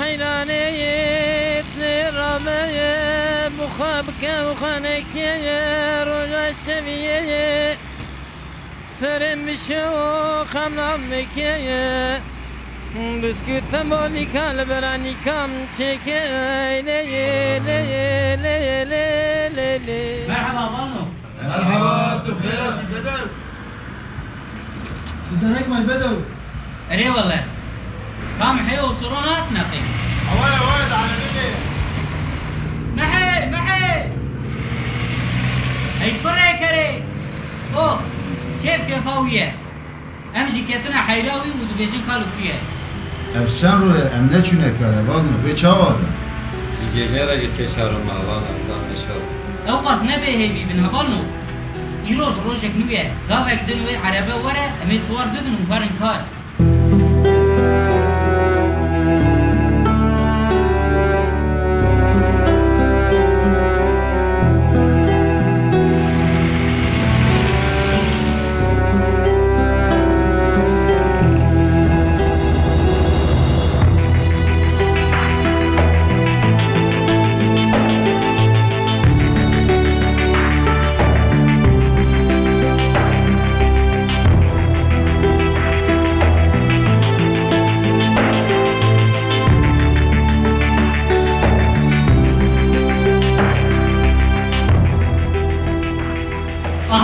حيرانيت لرمي مخابك وخانك يا رجع الشمية سرم شو خمنا مك يا بسكوت مولي كالبراني كم تشيك يا لي لي لي لي لي لي لي لي لي مرحبا بخير بدر بدر ما البدر إيه والله كم حي وصرونات نقي هواي هواي على مين محي محي اي كره كره اوه كيف كيفاوية امجي كتنا حيراوي ودبيجن قالوا فيها افشان رو ام نچونه کاره بازم به چه آده Gece racı feşarım Allah Allah inşallah. أو قص نبي هيبي بن هبانو يروج روجك نوية غابك دنوي عربة ورا امي صور ببن وفرن كار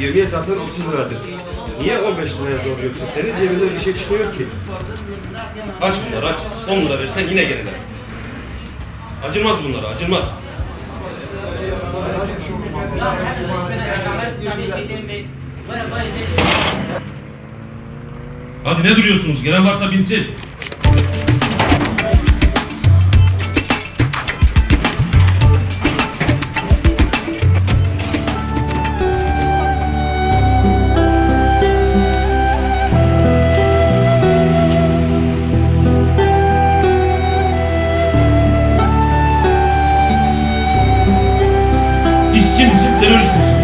20 zaten 30 liradır. Niye 15 liraya doğruyorsun? Senin cebinden bir şey çıkmıyor ki. Aç bunları aç. 10 lira versen yine gelirler. Acılmaz bunlara acılmaz. Hadi ne duruyorsunuz? Gelen varsa binsin. İkincisi terörist meselesi.